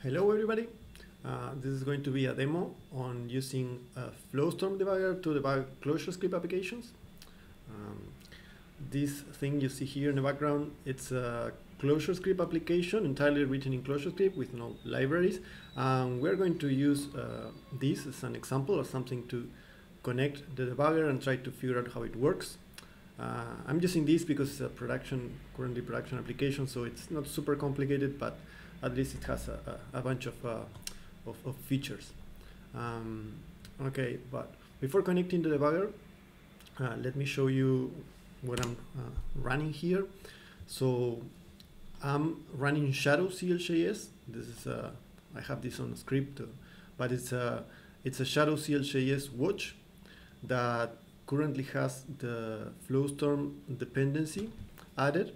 Hello everybody. Uh, this is going to be a demo on using a Flowstorm debugger to debug ClojureScript applications. Um, this thing you see here in the background, it's a ClojureScript application entirely written in ClojureScript with no libraries. Um, we're going to use uh, this as an example or something to connect the debugger and try to figure out how it works. Uh, I'm using this because it's a production, currently production application, so it's not super complicated, but at least it has a, a, a bunch of, uh, of, of, features. Um, okay, but before connecting the debugger, uh, let me show you what I'm uh, running here. So I'm running Shadow CLJS. This is a, I have this on script, uh, but it's a, it's a Shadow CLJS watch that currently has the Flowstorm dependency added.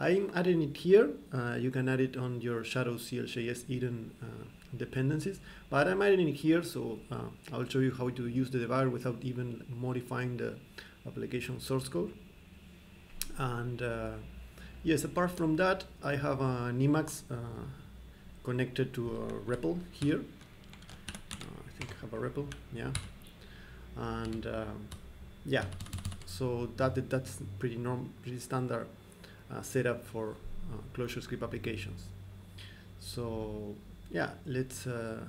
I'm adding it here. Uh, you can add it on your Shadow CLJS edn uh, dependencies, but I'm adding it here, so uh, I'll show you how to use the debugger without even modifying the application source code. And uh, yes, apart from that, I have an Emacs uh, connected to a REPL here. Uh, I think I have a REPL, yeah. And yeah, so that that's pretty norm, pretty standard uh, setup for uh, ClojureScript applications. So yeah, let's uh,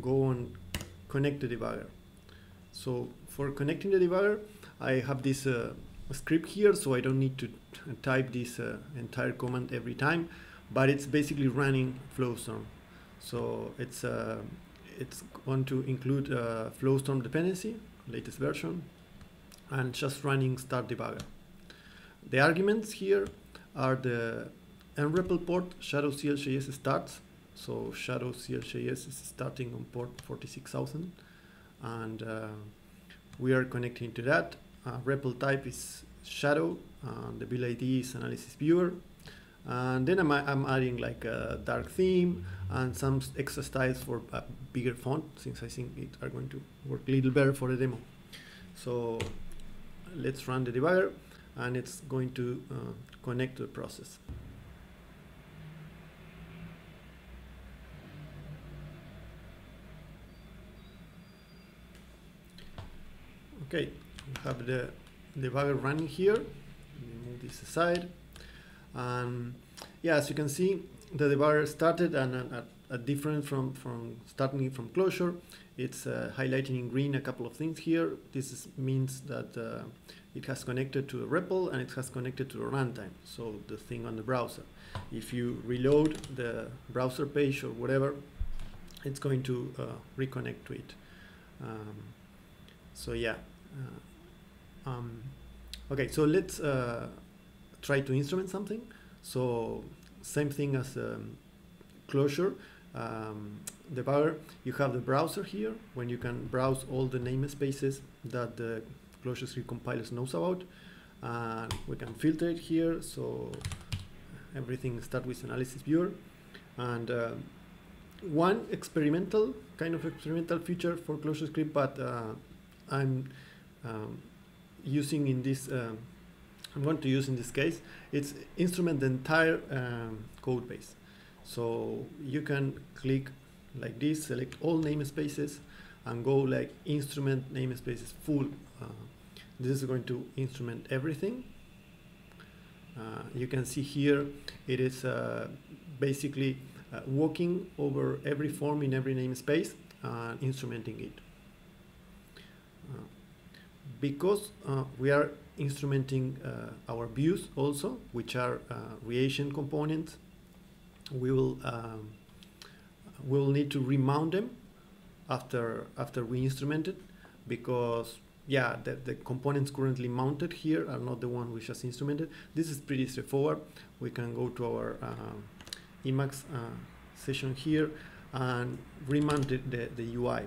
go and connect the debugger. So for connecting the debugger, I have this uh, script here, so I don't need to type this uh, entire command every time, but it's basically running Flowstorm. So it's uh, it's going to include Flowstorm dependency, latest version, and just running start debugger. The arguments here are the nREPL port shadow CLJS starts. So shadow CLJS is starting on port 46000 and uh, we are connecting to that. Uh, REPL type is shadow, uh, the build ID is analysis viewer. And then I'm, I'm adding like a dark theme and some extra styles for a bigger font since I think it are going to work a little better for the demo. So let's run the debugger and it's going to uh, connect to the process. Okay, we have the debugger running here. move this aside. And yeah, as you can see, the debugger started and uh, different from, from starting from Clojure. It's uh, highlighting in green a couple of things here. This is, means that uh, it has connected to a REPL and it has connected to the runtime, so the thing on the browser. If you reload the browser page or whatever, it's going to uh, reconnect to it. Um, so yeah. Uh, um, okay, so let's uh, try to instrument something. So same thing as um, Clojure. Um, the power, you have the browser here when you can browse all the namespaces that the ClojureScript compilers knows about. And we can filter it here, so everything start with analysis viewer. And uh, one experimental, kind of experimental feature for ClojureScript, but uh, I'm um, using in this, uh, I'm going to use in this case, it's instrument the entire um, code base. So you can click like this, select all namespaces, and go like instrument namespaces full uh, this is going to instrument everything. Uh, you can see here it is uh, basically uh, walking over every form in every namespace and instrumenting it. Uh, because uh, we are instrumenting our views also, which are reagent components, we will um, we will need to remount them after after we instrument it because yeah, the, the components currently mounted here are not the one we just instrumented. This is pretty straightforward. We can go to our uh, Emacs uh, session here and remount the, the, the, UI.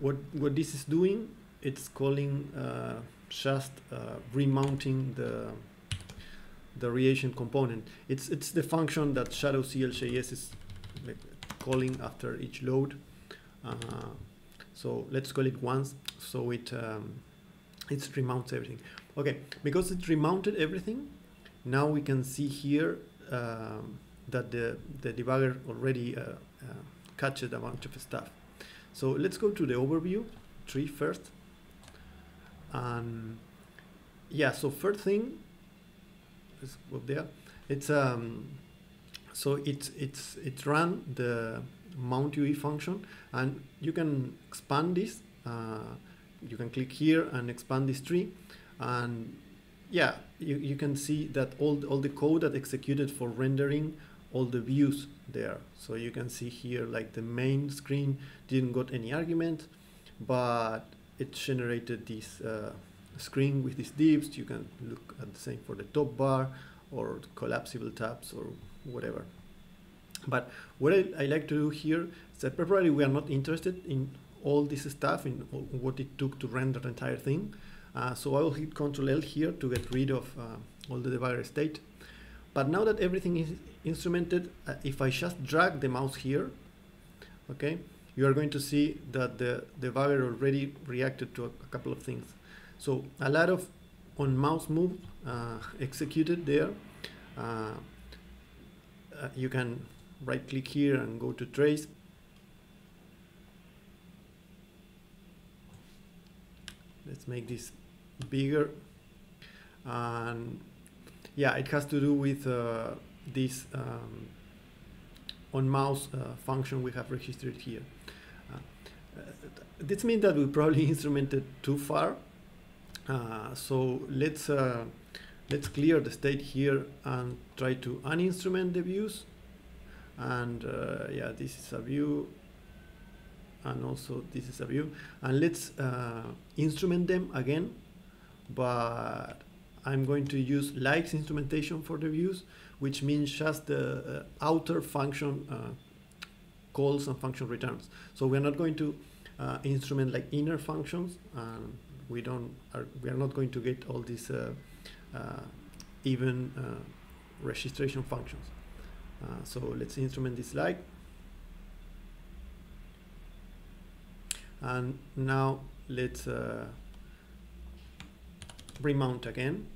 What, what this is doing, it's calling uh, just uh, remounting the the reagent component. It's it's the function that Shadow CLJS is calling after each load. Uh, so let's call it once so it um, it remounts everything okay because it remounted everything now we can see here um, that the, the debugger already uh, uh, catches a bunch of stuff. So let's go to the overview tree first. And yeah, so first thing, let's go there. It's um, so it's it's it's run the mount UI function, and you can expand this. Uh, you can click here and expand this tree, and yeah, you, you can see that all all the code that executed for rendering all the views there. So you can see here like the main screen didn't got any argument, but it generated this uh, screen with these divs. You can look at the same for the top bar or collapsible tabs or whatever. But what I, I like to do here is that probably we are not interested in all this stuff, in what it took to render the entire thing. Uh, so I will hit Control L here to get rid of uh, all the debugger state. But now that everything is instrumented, uh, if I just drag the mouse here, okay, you are going to see that the debugger already reacted to a, a couple of things. So a lot of on mouse move uh, executed there. Uh, uh, you can right click here and go to trace. Let's make this bigger. And yeah, it has to do with uh, this um, on mouse uh, function we have registered here. Uh, this means that we probably instrumented too far. Uh, so let's uh, let's clear the state here and try to uninstrument the views. And yeah, this is a view and also this is a view and let's uh, instrument them again but I'm going to use likes instrumentation for the views, which means just the uh, outer function uh, calls and function returns. So we're not going to uh, instrument like inner functions, and we don't are, we are not going to get all these uh, uh, even uh, registration functions. so let's instrument this like. And now let's remount again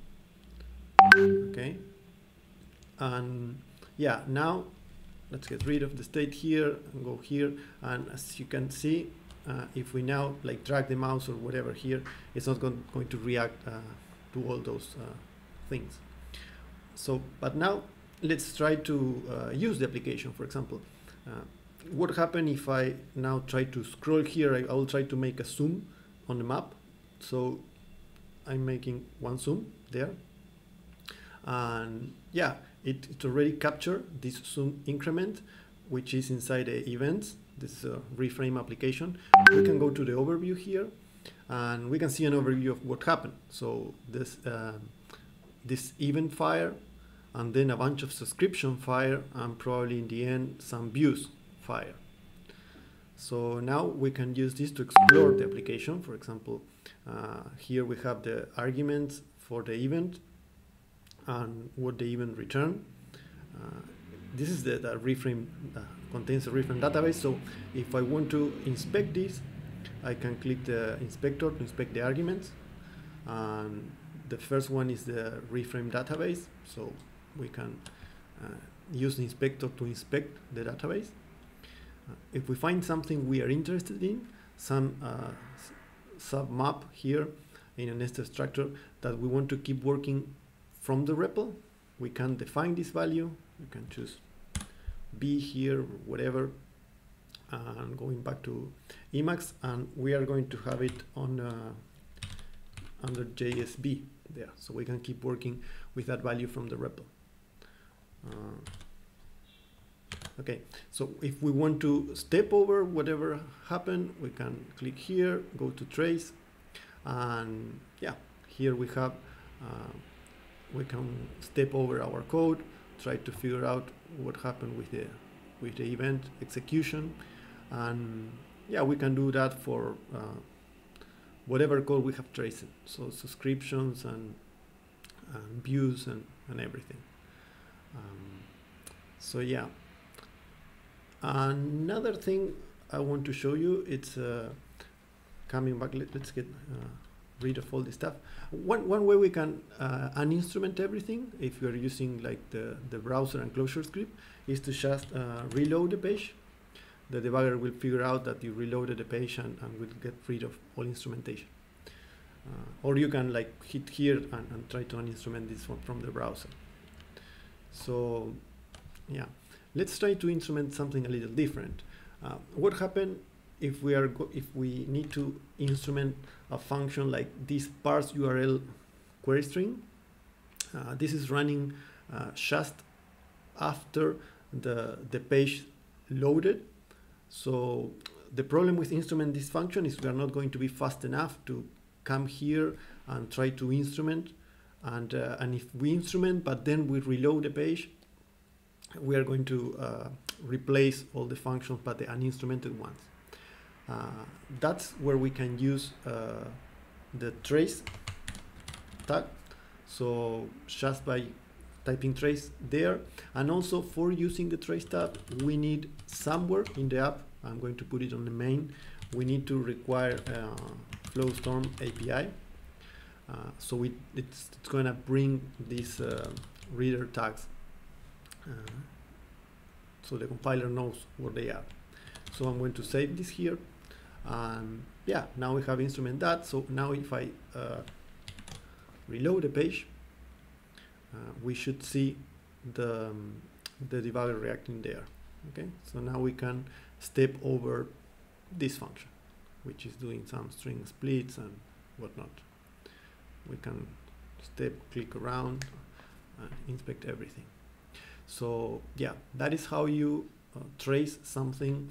okay and yeah now let's get rid of the state here and go here and as you can see uh, if we now like drag the mouse or whatever here it's not going, going to react uh, to all those uh, things. So but now let's try to uh, use the application. For example uh, what happen if I now try to scroll here? I, I will try to make a zoom on the map. So I'm making one zoom there. And yeah it, it already captured this zoom increment which is inside the events this is a re-frame application. We can go to the overview here and we can see an overview of what happened. So this uh, this event fire and then a bunch of subscription fire and probably in the end some views fire. So now we can use this to explore the application. For example uh, here we have the arguments for the event and what they even return. Uh, this is the, the re-frame uh, contains a re-frame database. So if I want to inspect this, I can click the inspector to inspect the arguments. And the first one is the re-frame database. So we can uh, use the inspector to inspect the database. Uh, if we find something we are interested in, some uh, sub map here in a nested structure that we want to keep working from the REPL, we can define this value. You can choose B here, whatever, and going back to Emacs, and we are going to have it on uh, under JSB there, so we can keep working with that value from the REPL. Uh, okay, so if we want to step over whatever happened, we can click here, go to trace, and yeah, here we have uh, we can step over our code, try to figure out what happened with the with the event execution, and yeah, we can do that for uh, whatever code we have traced. So subscriptions and, and views and, and everything. Um, so yeah. Another thing I want to show you, it's uh, coming back, let, us get uh, rid of all this stuff. One, one way we can uh, uninstrument everything, if you're using like the, the browser and ClojureScript, is to just uh, reload the page. The debugger will figure out that you reloaded the page and, and will get rid of all instrumentation. Uh, or you can like hit here and, and try to uninstrument this one from the browser. So yeah, let's try to instrument something a little different. Uh, what happened if we are if we need to instrument a function like this parse URL query string? Uh, this is running uh, just after the the page loaded. So the problem with instrument this function is we are not going to be fast enough to come here and try to instrument and uh, and if we instrument but then we reload the page we are going to uh, replace all the functions but the uninstrumented ones. Uh, that's where we can use uh, the trace tag. So just by typing trace there and also for using the trace tag we need somewhere in the app I'm going to put it on the main we need to require uh, Flowstorm API uh, so it's, it's going to bring these uh, reader tags so the compiler knows where they are. So I'm going to save this here. And yeah, now we have instrument that. So now if I uh, reload the page, uh, we should see the, um, the debugger reacting there. Okay, so now we can step over this function, which is doing some string splits and whatnot. We can step, click around, and inspect everything. So yeah, that is how you uh, trace something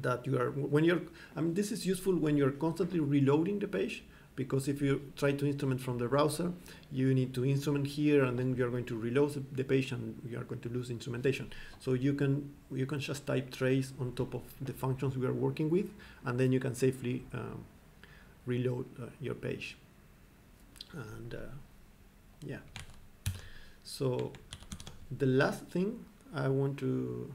that you are, when you're, I mean, this is useful when you're constantly reloading the page because if you try to instrument from the browser, you need to instrument here and then you're going to reload the page and you are going to lose instrumentation. So you can you can just type trace on top of the functions we are working with and then you can safely um, reload uh, your page. And uh, yeah, so the last thing I want to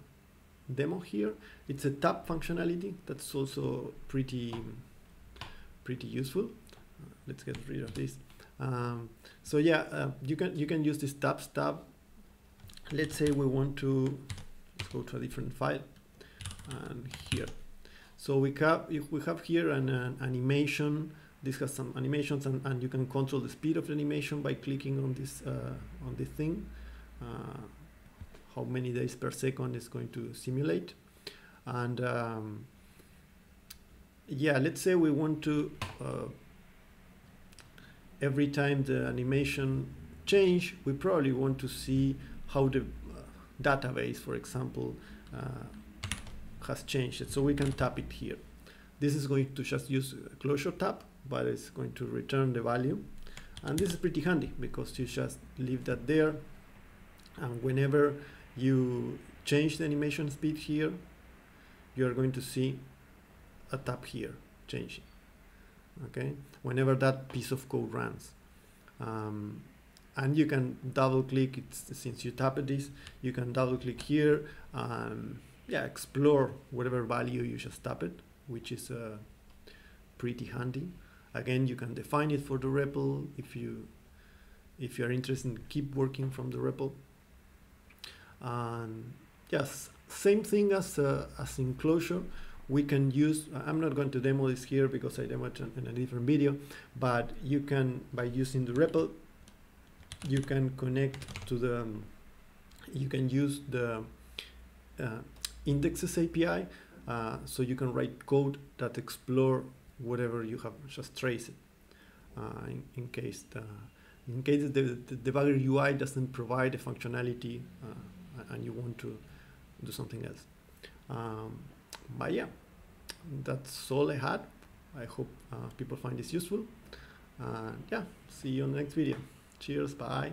demo here, it's a tap functionality that's also pretty pretty useful. Uh, let's get rid of this. Um, so yeah, uh, you can you can use this taps tab. Let's say we want to let's go to a different file and here. So we have we have here an, an animation. This has some animations and, and you can control the speed of the animation by clicking on this uh, on this thing. How many days per second is going to simulate. And um, yeah, let's say we want to, uh, every time the animation change, we probably want to see how the uh, database, for example, uh, has changed. So we can tap it here. This is going to just use Clojure tap, but it's going to return the value. And this is pretty handy because you just leave that there and whenever you change the animation speed here, you are going to see a tap here changing. Okay, whenever that piece of code runs. Um, and you can double click it since you tap this, you can double click here and yeah, explore whatever value you just tap it, which is uh, pretty handy. Again, you can define it for the REPL if you if you're interested in keep working from the REPL. And yes, same thing as, uh, as in Clojure. We can use, I'm not going to demo this here because I demoed it in a different video, but you can, by using the REPL, you can connect to the, um, you can use the uh, indexes API, uh, so you can write code that explore whatever you have just traced uh, in, in, case the, in case the, the debugger UI doesn't provide the functionality uh, and you want to do something else. Um, but yeah, that's all I had. I hope uh, people find this useful. Uh, yeah, see you on the next video. Cheers, bye.